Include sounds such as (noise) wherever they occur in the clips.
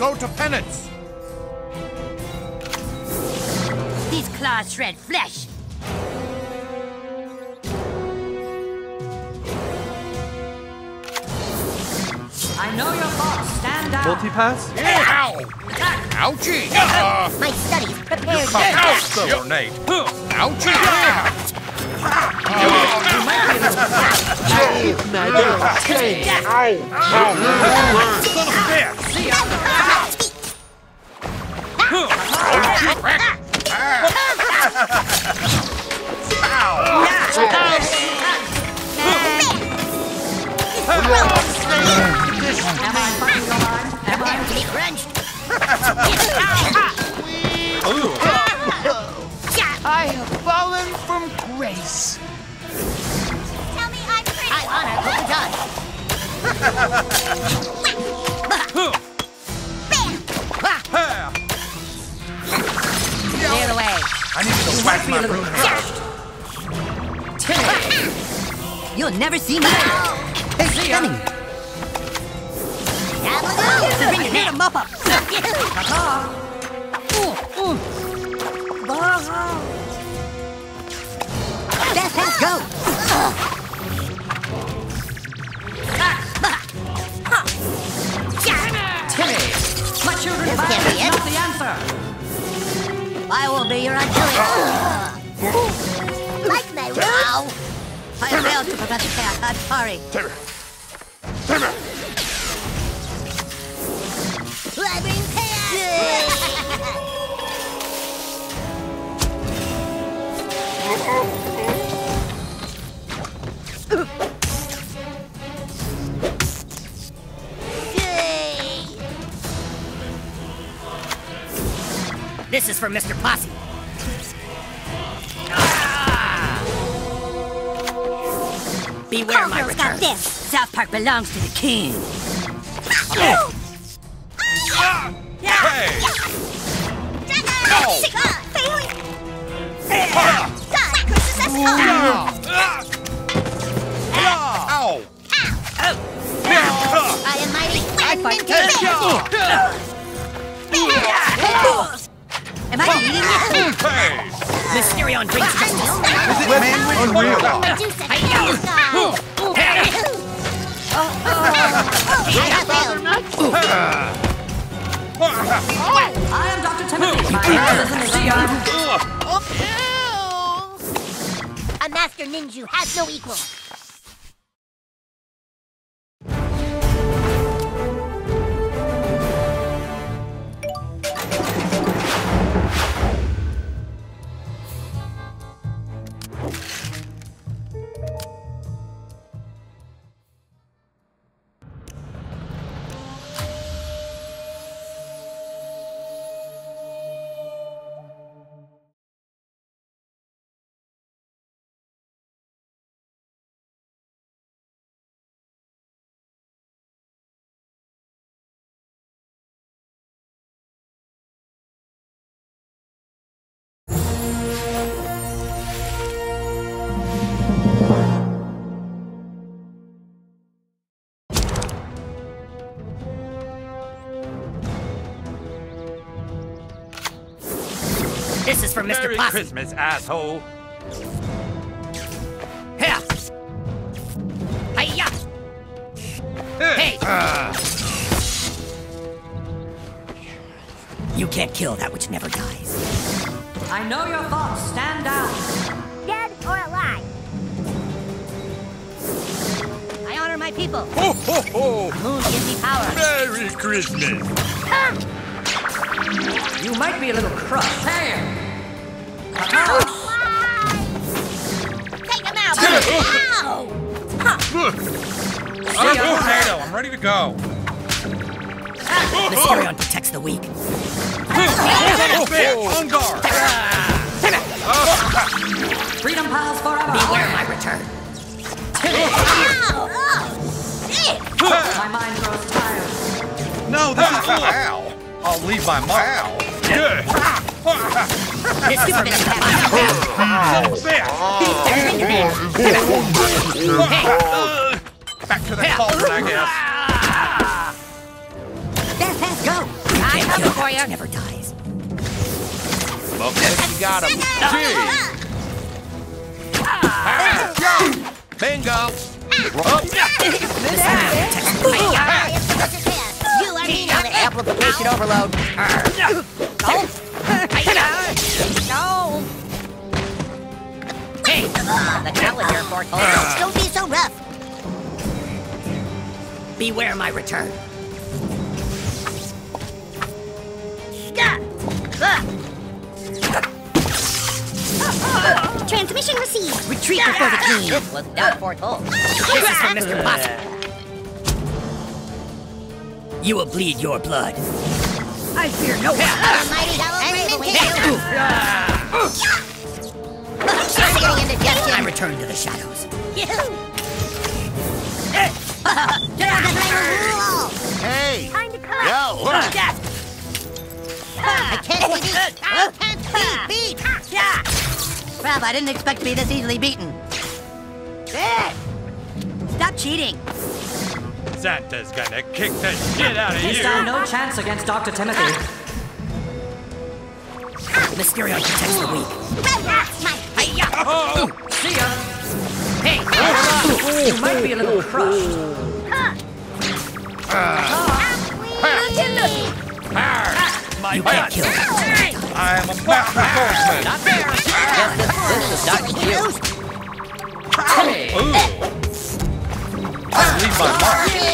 go to penance. These claws shred flesh. I know your thoughts. Stand down. Multi-pass? Ow! Ouchie! Uh, (laughs) My studies prepared come me. out, the grenade. Ouchie! Son of a bitch! Am I fighting your mind? Am I? to be crunched. I have fallen from grace. Tell me I'm pretty. I honor Hokuton. (laughs) I need to go whack my broom first. You'll never see me. They're coming. Bring your hand mop up. Best hands go. Timmy! My children's This can't violence be is not the answer. I will be your Achilles. like my wow. I failed to prevent the cat. I'm sorry. Timmy! Timmy! I bring This is for Mr. Posse. Ah! Beware my return. Got this. South Park belongs to the king. Hey! Ow! I am mighty. I fight Am I eating you? Oh, oh. Hey! Mysterion brings justice. Unreal. I am Dr. Timothy. My name is Leon. Oh, A master ninja has no equal. This is for Mr. Merry Posse. Christmas, asshole! Here. Hiya. Hey. Ah. You can't kill that which never dies. I know your thoughts. Stand down. Dead or alive? I honor my people. Ho, ho, ho! Moon gives me power. Merry Christmas! Ah. You might be a little crushed. Hey! Take him out. Ow! I'm a tornado. I'm ready to go. Mysterion protects the weak. On guard! Freedom pals forever. Beware my return. My mind grows tired. No, this is (laughs) Ow! I'll leave my mark. Good. Back to the cauldron, I guess. Fast, fast, go. can't coming kill for you. never dies. Okay, you got him. Bingo. You are me now. Amplification overload. No. Hey, the here, Fort Don't be so rough. Beware my return. Transmission received. Retreat before the king. This was not foretold. This is from Mr. Possum. You will bleed your blood. I fear no (laughs) one. Almighty Getting indigestion. I return to the shadows. Hey. Time to cut. Yo. Oh, I can't be beat. I can't be beat. Crap, I didn't expect to be this easily beaten. Stop cheating. Santa's gonna kick the shit out of You you. stand no chance against Dr. Timothy. Mysterion protects the weak. Oh, See ya. Hey, You might be a little crushed. Uh. Ah. Ah. my you can't kill that. I am a master swordsman. Ah. Ooh. I'll leave my mark.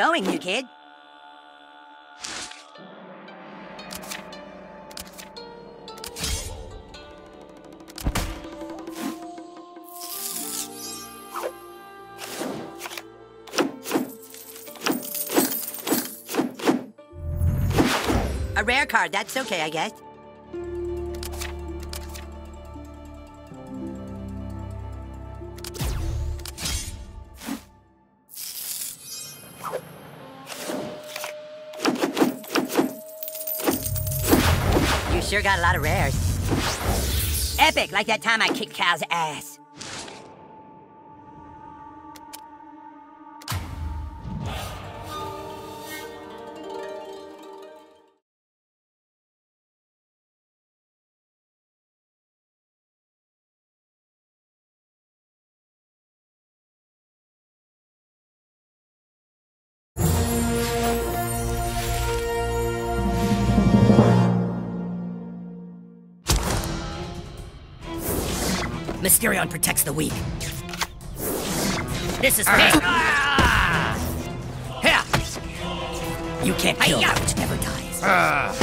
Going, you kid. A rare card, that's okay, I guess. Sure got a lot of rares. Epic, like that time I kicked Cal's ass. Mysterion protects the weak. This is for me. Here. You can't kill that which never dies. Uh.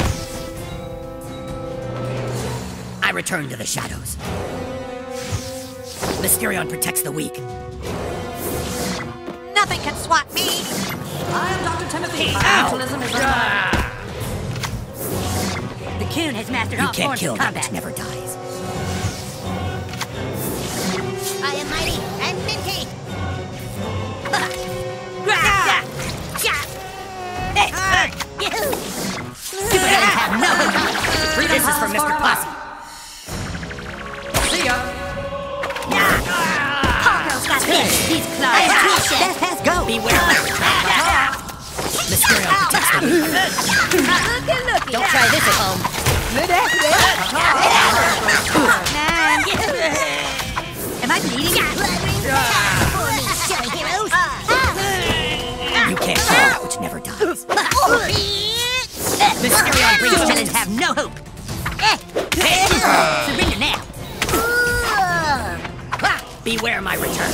I return to the shadows. Mysterion protects the weak. Nothing can swat me. I am Dr. Timothy. Ow. Mentalism is unlimited. Ah. The Coon has mastered You all can't forms kill of that combat. which never dies. I am mighty and minty. Super villains have no Freedom This is for Mr. forever. Posse. See ya. Pongo's got this. He's claws. Death has go. Beware my return. Mysterion protects the. Don't try this at home. (laughs) Am I bleeding? Silly heroes. You can't kill that which never dies. Mysterion brings villains have no hope. Ah. Surrender now. Beware my return.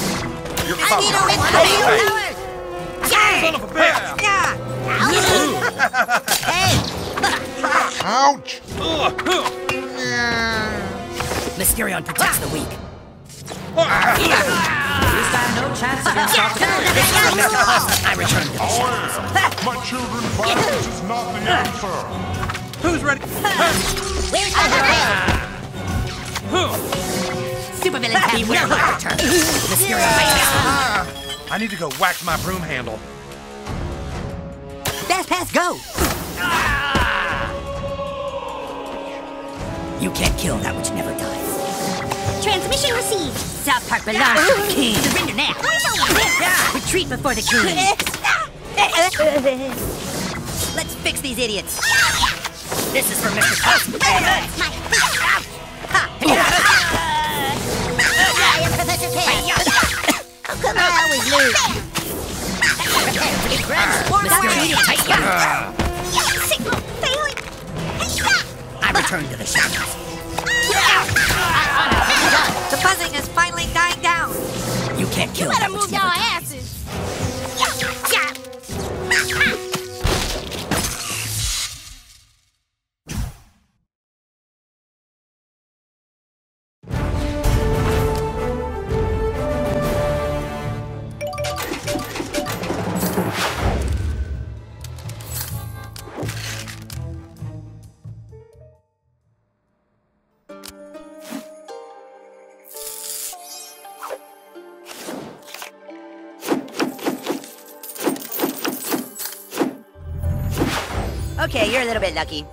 You're I need covered. a Son of a bitch! Hey, Ouch! (laughs) Mysterion protects the weak. Stand no chance. I return to the my children, violence is not the answer. Who's ready? Where's the Beware no my heart. return. Mysterion I need to go wax my broom handle. Fast pass, go! You can't kill that which never dies. Transmission received. South Park belongs ah. to the king. Surrender now. Retreat before the king. (laughs) Let's fix these idiots. This is for Mr. Cosmo. Professor How come I always lose? Signal failing. I return to the shadows. You Okay, you're a little bit lucky.